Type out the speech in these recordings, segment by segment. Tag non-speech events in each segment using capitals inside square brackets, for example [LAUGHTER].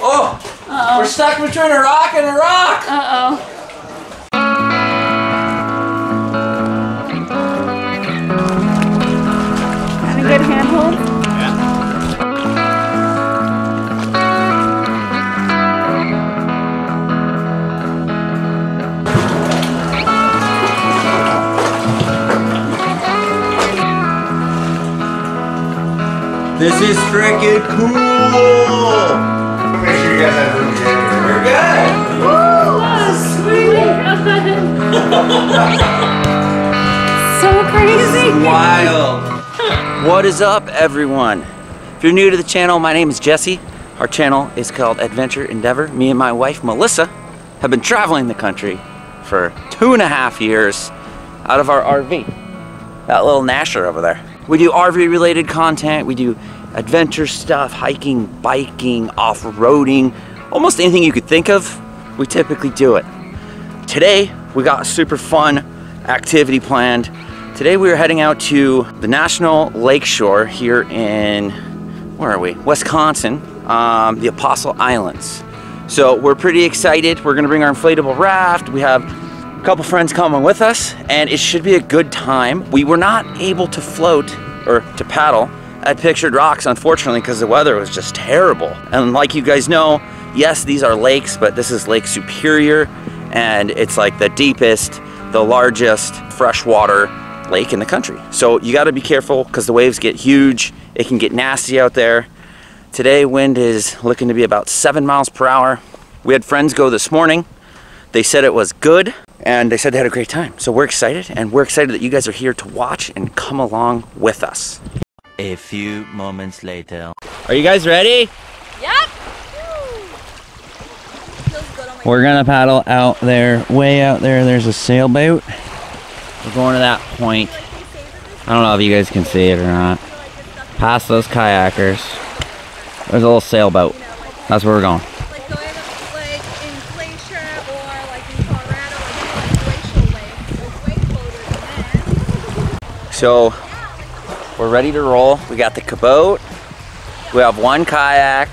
Oh, Uh-oh. we're stuck between a rock and a rock. Uh-oh. Good handhold? This is freaking cool. You guys have. We're good. so crazy. Wild. What is up, everyone? If you're new to the channel, my name is Jesse. Our channel is called Adventure Endeavor. Me and my wife, Melissa, have been traveling the country for two and a half years out of our RV. That little Nasher over there. We do RV related content. We do adventure stuff, hiking, biking, off-roading, almost anything you could think of, we typically do it. Today, we got a super fun activity planned. Today we are heading out to the National Lakeshore here in, where are we? Wisconsin, um, the Apostle Islands. So we're pretty excited. We're gonna bring our inflatable raft. We have a couple friends coming with us and it should be a good time. We were not able to float or to paddle at Pictured Rocks, unfortunately, because the weather was just terrible. And like you guys know, yes, these are lakes, but this is Lake Superior and it's like the deepest, the largest freshwater lake in the country. So you got to be careful because the waves get huge. It can get nasty out there. Today wind is looking to be about seven miles per hour. We had friends go this morning. They said it was good and they said they had a great time. So we're excited and we're excited that you guys are here to watch and come along with us. A few moments later. Are you guys ready? Yep. We're gonna paddle out there, way out there. There's a sailboat. We're going to that point. I don't know if you guys can see it or not. Past those kayakers. There's a little sailboat. That's where we're going. like going like in Glacier or like in Colorado, like in Glacial Lake. It's way colder than this. So we're ready to roll. We got the kaboat. We have one kayak.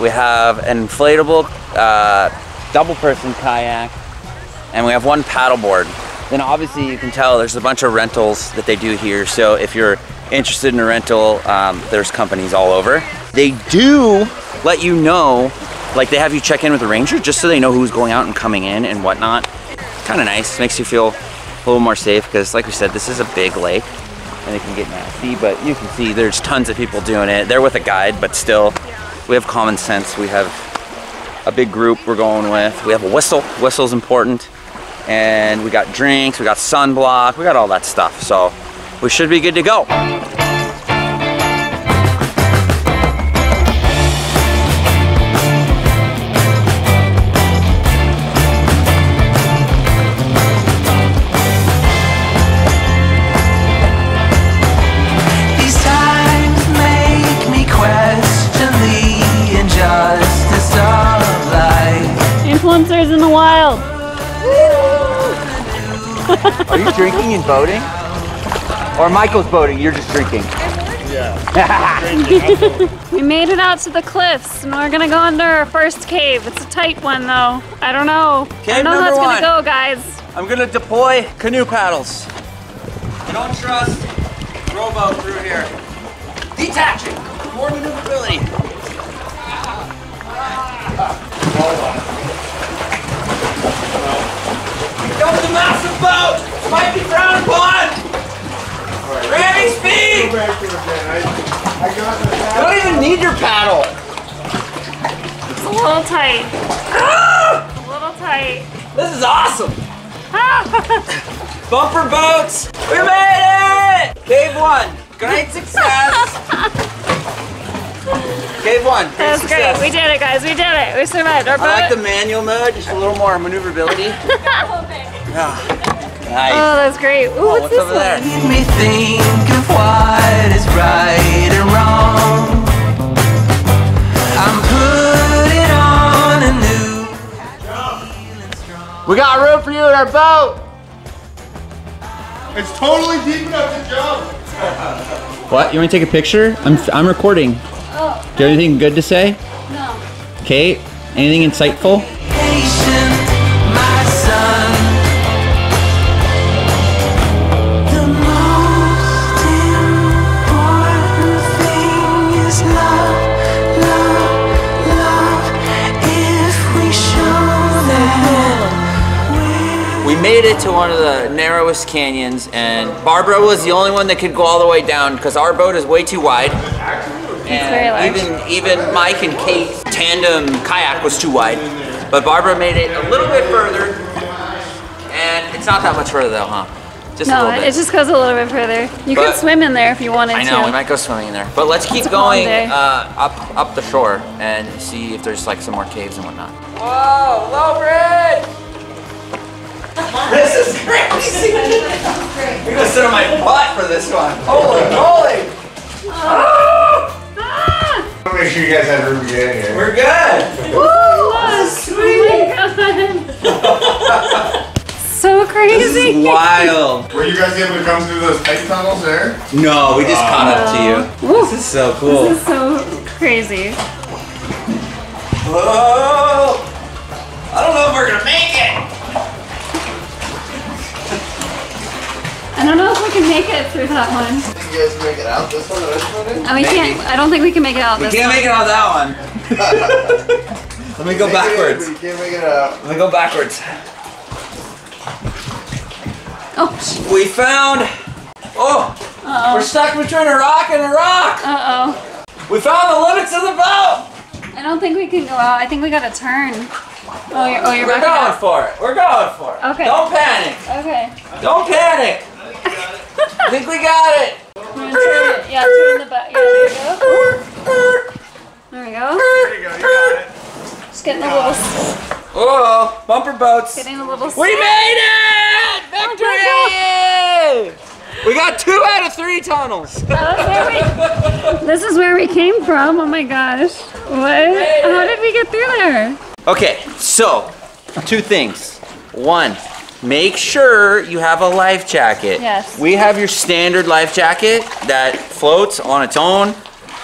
We have an inflatable uh, double person kayak. And we have one paddleboard. Then obviously you can tell there's a bunch of rentals that they do here. So if you're interested in a rental, um, there's companies all over. They do let you know, like they have you check in with the ranger just so they know who's going out and coming in and whatnot. Kind of nice, makes you feel a little more safe because like we said, this is a big lake and it can get nasty, but you can see there's tons of people doing it. They're with a guide, but still, we have common sense. We have a big group we're going with. We have a whistle. Whistle's important. And we got drinks, we got sunblock, we got all that stuff. So we should be good to go. Are you drinking and boating? Or Michael's boating, you're just drinking. Yeah. [LAUGHS] We made it out to the cliffs and we're gonna go under our first cave. It's a tight one though. I don't know. I don't know how number it's one. gonna go, guys. I'm gonna deploy canoe paddles. I don't trust rowboat through here. Detaching, more maneuverability. Go with the massive boat! Might be frowned upon! Ramming speed! Go back to it then. I, I got the You don't even need your paddle! It's a little tight. Ah! A little tight. This is awesome! [LAUGHS] Bumper boats! We made it! Cave one, great success! Cave one, great That was great. We did it, guys. We did it. We survived. Our I like the manual mode, just a little more maneuverability. [LAUGHS] Yeah. Nice. Oh, that's great. Ooh, Oh, what's, what's this over there? one? Made me think of what is right and wrong. I'm putting on a new. We got room for you in our boat! It's totally deep enough to jump. [LAUGHS] What? You want to take a picture? I'm, I'm recording. Oh, Do you have anything good to say? no. Kate, anything insightful? Made it to one of the narrowest canyons, and Barbara was the only one that could go all the way down because our boat is way too wide. very And large. even even Mike and Kate tandem kayak was too wide, but Barbara made it a little bit further, and it's not that much further though, huh? Just a No, little bit. it just goes a little bit further. You But- could swim in there if you wanted to. I to. know we might go swimming in there, but let's keep It's a long going uh, up up the shore and see if there's like some more caves and whatnot. Whoa, low bridge! This is crazy. You're gonna sit on my butt for this one. Holy moly! Oh. Ah! I want to make sure you guys have room to get in here. We're good. Woo! Sweet! Oh so crazy. Wild. Were you guys able to come through those pipe tunnels there? No, we just caught up to you. Woo. This is so cool. This is so crazy. Whoa! I don't know if we're gonna make it. I don't know if we can make it through that one. Think you guys can make it out this one or this one? And we can't. I don't think we can make it out We this can't one. make it on that one. [LAUGHS] Let me go backwards. You can't make it out. Let me go backwards. Oh, We found. Oh, uh oh. we're stuck between a rock and a rock. Uh oh. We found the limits of the boat. I don't think we can go out. I think we gotta turn. Oh, you're, oh, you're We're going out. for it. We're going for it. Okay. Don't panic. Okay. Don't panic. I think we got it. Turn. Yeah, turn the back. Yeah, there we go. There we go. There you go, you got it. Just getting a little, Oh, bumper boats. getting a little. We made it! Oh Victory! we got two out of three tunnels. That's we- [LAUGHS] this is where we came from. Oh my gosh. What? How did we get through there? Okay, so two things. One, make sure you have a life jacket. Yes. We have your standard life jacket that floats on its own.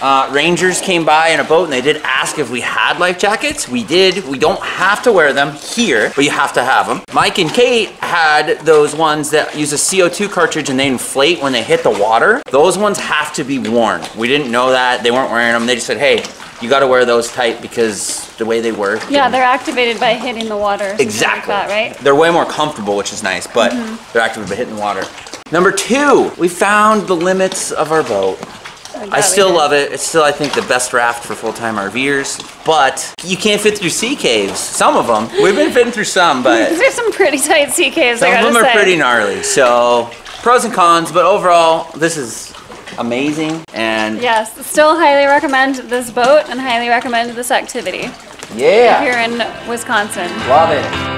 Uh, rangers came by in a boat and they did ask if we had life jackets. We did. We don't have to wear them here, but you have to have them. Mike and Kate had those ones that use a CO2 cartridge and they inflate when they hit the water. Those ones have to be worn. We didn't know that. They weren't wearing them. They just said, hey, you got to wear those tight because the way they work. Yeah, they're activated by hitting the water. something like Exactly. that, right? They're way more comfortable, which is nice, but they're activated by hitting the water. Number two, we found the limits of our boat. I still love it. It's still, I think, the best raft for full-time RVers, but you can't fit through sea caves. Some of them. We've been fitting through some, but [LAUGHS] There's some pretty tight sea caves. some of them are say. pretty gnarly. So, pros and cons, but overall, this is amazing. And Yes, still highly recommend this boat and highly recommend this activity yeah, here in Wisconsin. love it.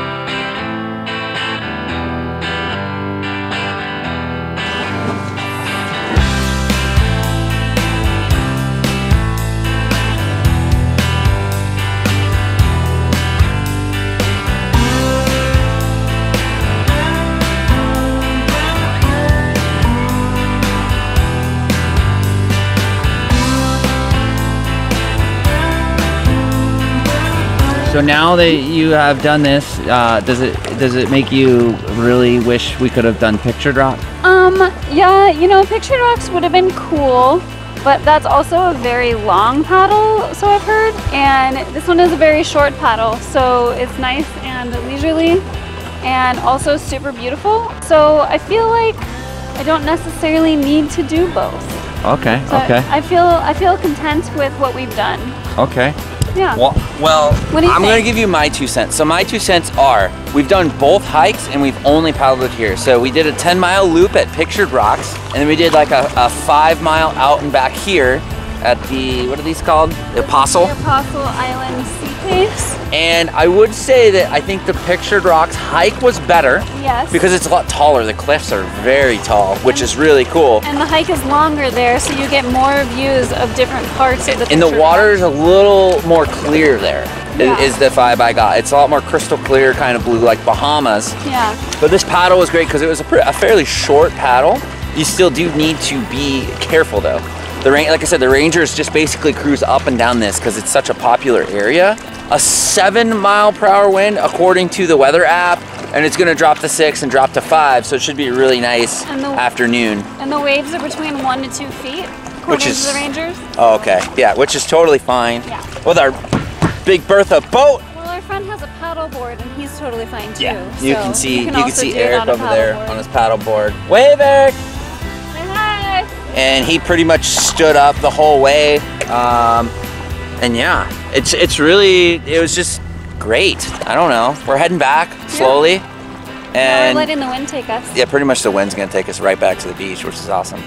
So now that you have done this, uh, does it does it make you really wish we could have done Pictured Rock? Um, yeah, you know, Pictured Rocks would have been cool, but that's also a very long paddle, so I've heard. And this one is a very short paddle, so it's nice and leisurely and also super beautiful. So I feel like I don't necessarily need to do both. Okay, So I feel I feel content with what we've done. okay. Yeah. Well, well What do you I'm going to give you my two cents. So my two cents are we've done both hikes and we've only paddled here. So we did a 10 mile loop at Pictured Rocks and then we did like a, a five mile out and back here at the, what are these called? The Apostle. Apostle Island And I would say that I think the Pictured Rocks hike was better Yes. because it's a lot taller. The cliffs are very tall, which is really cool. and the hike is longer there, so you get more views of different parts of the And the water is a little more clear there. Yeah. Is the vibe I got. It's a lot more crystal clear, kind of blue, like Bahamas. Yeah. But this paddle was great because it was a, a fairly short paddle. You still do need to be careful though. The rain, like I said, the Rangers just basically cruise up and down this because it's such a popular area. A seven mile per hour wind, according to the weather app, and it's gonna drop to six and drop to five, so it should be a really nice And the- afternoon. And the waves are between one to two feet, according Which is- to the Rangers. Oh, okay, yeah, which is totally fine Yeah. with our Big Bertha boat. Well, our friend has a paddle board, and he's totally fine too. Yeah, you so can see you can, also see Eric over there paddleboard. on his paddle board. Wave, Eric! Hi. and he pretty much stood up the whole way. Um, and yeah, it's it's really it was just great. I don't know. We're heading back slowly, We're and letting the wind take us. yeah, pretty much the wind's gonna take us right back to the beach, which is awesome.